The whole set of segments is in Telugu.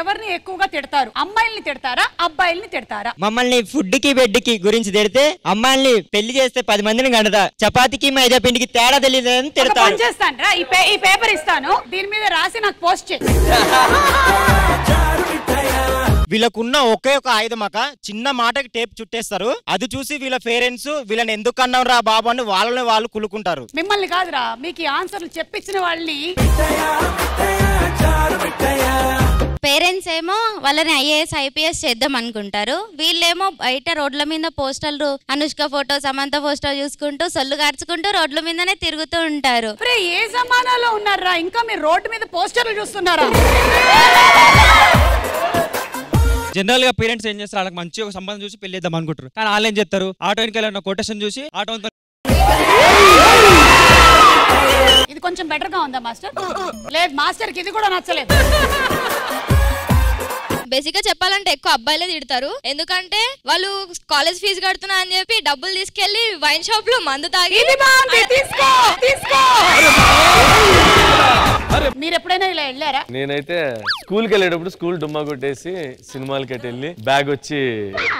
ఎవరిని ఎక్కువగా తిడతారు? అమ్మాయిల్ని తిడతారా? అబ్బాయిల్ని తిడతారా? మమ్మల్ని ఫుడ్కి బెడ్కి గురించి తిడితే అమ్మాయిల్ని పెళ్ళి చేస్తే పది మందిని కండదా చపాతీకి మైదా పిండికి తేడా తెలియదని ఒక తిడతారు. చేస్తాను రా ఈ పేపర్ ఇస్తాను. దీని మీద రాసి నాకు పోస్ట్ చేయి. వీళ్ళకున్న ఒకే ఒక ఆయుధం అక్క చిన్న మాటకి టేప్ చుట్టేస్తారు. అది చూసి వీళ్ళ పేరెంట్స్ వీళ్ళని ఎందుకు అన్నాం రా బాబు అని వాళ్ళని వాళ్ళు కులుకుంటారు. మిమ్మల్ని కాదురా. మీకు ఆన్సర్లు చెప్పించిన వాళ్ళని ఏమో వాళ్ళని ఐఏఎస్ ఐపీఎస్ చేద్దాం అనుకుంటారు. వీళ్ళేమో బయట రోడ్ల మీద పోస్టర్లు అనుష్క ఫోటో సమంత ఫోటో చూసుకుంటూ సొల్లు కార్చుకుంటూ రోడ్ల మీదనే తిరుగుతూ ఉంటారు. ఏ జమానాలో ఉన్నారా ఇంకా మీరు రోడ్డు మీద పోస్టర్లు చూస్తున్నారా? జనరల్గా పేరెంట్స్ ఏం చేస్తారు? వాళ్ళకి మంచి ఒక సంబంధం చూసి పెళ్ళి చేద్దాం అనుకుంటారు. కానీ వాళ్ళు ఏం చేస్తారు? ఆటో వెనకాల ఉన్న కొటేషన్ చూసి ఆటో ఇది కొంచెం బెటర్గా ఉందా మాస్టర్? లేదు మాస్టర్కి ఇది కూడా నచ్చలేదు. బేసిక్గా చెప్పాలంటే ఎక్కువ అబ్బాయిలే తిడతారు. ఎందుకంటే వాళ్ళు కాలేజ్ ఫీజు కడుతున్నా అని చెప్పి డబ్బులు తీసుకెళ్ళి వైన్ షాప్లో మందు తాగి మీరు ఎప్పుడైనా ఇలా వెళ్ళారా? నేనైతే స్కూల్కి వెళ్ళేటప్పుడు స్కూల్ డుమ్మా కొట్టేసి సినిమాలకి వెళ్ళి బ్యాగ్ వచ్చి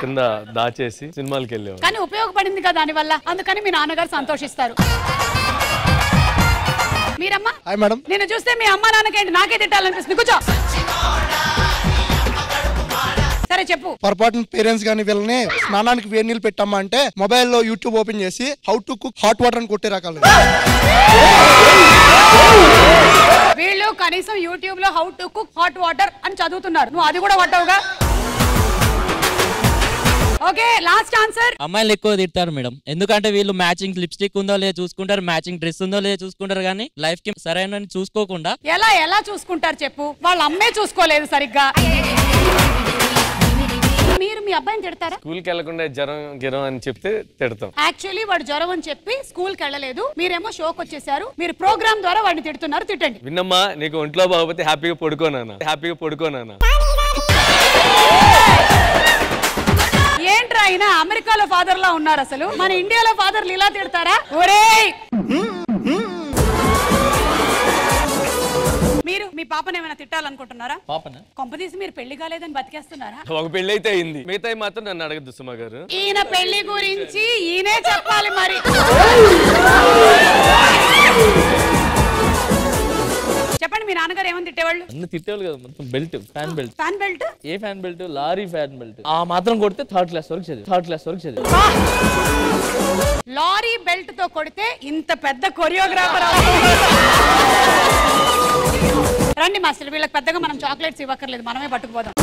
కింద దాచేసి సినిమాలకి వెళ్ళేవాడు కానీ ఉపయోగపడింది కదా దానివల్ల. అందుకని మీ నాన్నగారు సంతోషిస్తారు. మీరమ్మా హాయ్ మేడం నేను చూస్తే మీ అమ్మ నాన్నకేంటి నాకే తిట్టాలనిపిస్తుంది. కూర్చో. సరే చెప్పు. పొరపాటున పేరెంట్స్ కానీ వీళ్ళని స్నానానికి వేడి నీళ్ళు పెట్టమ్మా అంటే మొబైల్లో యూట్యూబ్ ఓపెన్ చేసి how to cook hot water అని కొట్టే రకాలు. వీళ్ళు కనీసం యూట్యూబ్లో how to cook hot water అని చదువుతున్నారు. నువ్వు అది కూడా పడ్డావుగా ఓకే లాస్ట్ ఆన్సర్ అమ్మాయిలు ఎక్కువ తిడతారు మేడం. ఎందుకంటే వీళ్ళు మ్యాచింగ్ లిప్స్టిక్ ఉందో లేదో చూసుకుంటారు మ్యాచింగ్ డ్రెస్ ఉందో లేదో చూసుకుంటారు కానీ లైఫ్కి సరైన చూసుకోకుండా ఎలా ఎలా చూసుకుంటారు చెప్పు? వాళ్ళ అమ్మే చూసుకోలేదు సరిగ్గా. మీరు మీ అబ్బాయిని తిడతారా? స్కూల్కి వెళ్ళకుండా జ్వరం గిరం అని చెప్తే తిడతాం. యాక్చువల్లీ వాడు జ్వరం అని చెప్పి స్కూల్కి వెళ్ళలేదు మీరేమో షోకి వచ్చేసారు. మీరు ప్రోగ్రామ్ ద్వారా వాడిని తిడుతున్నారు. తిట్టండి. విన్నమ్మా నీకు ఒంట్లో బాగోపోతే హ్యాపీగా పడుకోనానా హ్యాపీగా పడుకోనానా ఏంట్రా ఆయన అమెరికాలో ఫాదర్ లా ఉన్నారు అసలు. మన ఇండియాలో ఫాదర్లు ఇలా తిడతారా? ఒరేయ్! పాపను ఏమైనా తిట్టాలనుకుంటున్నారా? పాపన? కొంపదీసి మీరు పెళ్ళి కాలేదని బతికేస్తున్నారా? ఒక పెళ్ళి అయితే అయింది. మిగతా మాత్రం నన్ను అడగద్దు సుమా గారు. ఈయన పెళ్ళి గురించి ఈయనే చెప్పాలి మరి. చెప్పండి మీ నాన్నగారు ఏమని తిట్టేవాళ్ళు? అన్ని తిట్టేవాళ్ళు కదా మొత్తం belt fan belt. Fan belt? ఏ fan belt? Lorry fan belt. ఆ మాత్రం కొడితే థర్డ్ క్లాస్ వరకు చదివి థర్డ్ క్లాస్ వరకు చదివి. లారీ బెల్ట్తో కొడితే ఇంత పెద్ద కొరియోగ్రాఫర్ రండి మాస్టర్ వీళ్ళకి పెద్దగా మనం చాక్లెట్స్ ఇవ్వక్కర్లేదు మనమే పట్టుకుపోదాం.